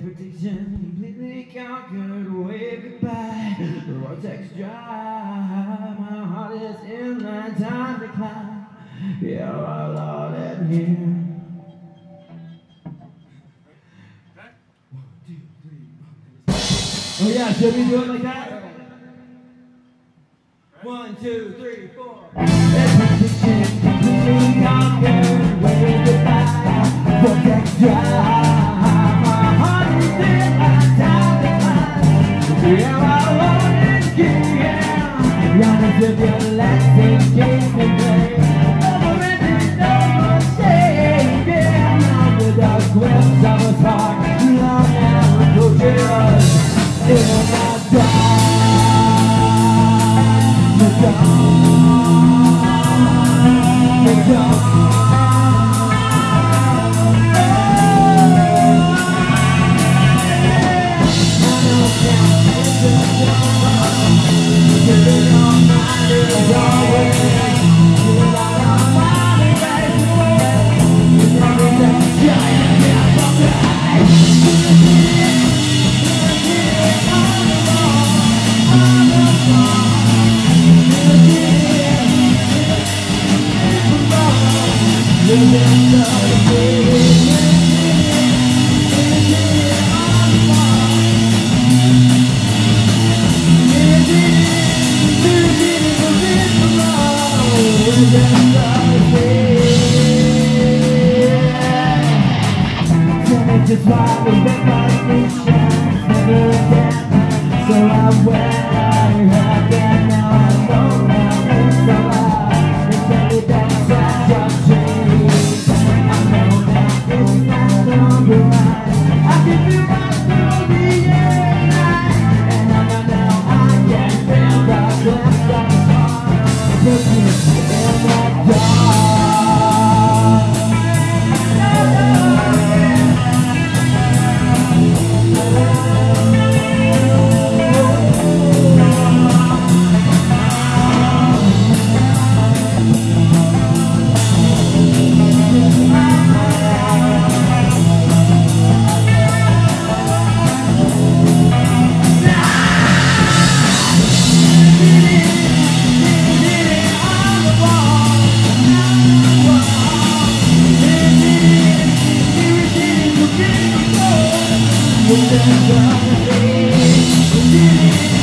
prediction completely conquered. Wave goodbye. Vortex dry. My heart is in my time to climb. Yeah, Lord and here. Oh yeah, should we do it like that? One, two, three, four. Climb. Yeah, I want it again. Young as if you're letting Just why the reparations never again So I went I have been now I know now We'll be right.